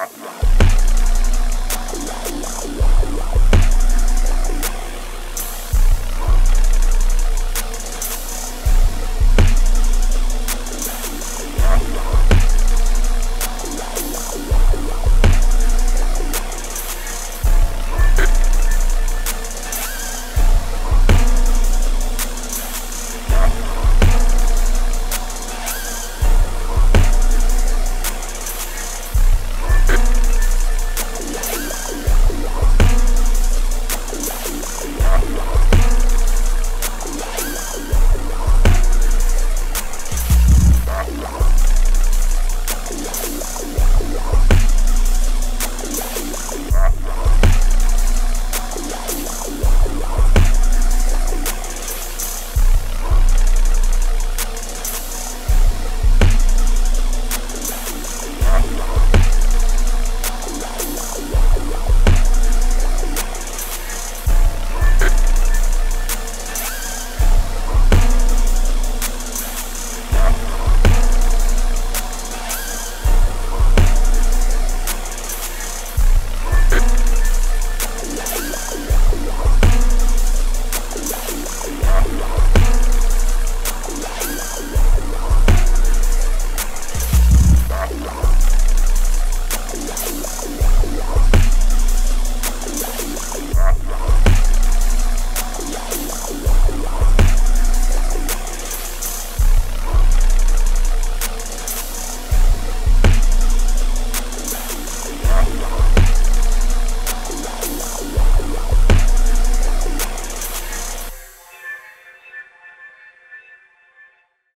Uh-uh.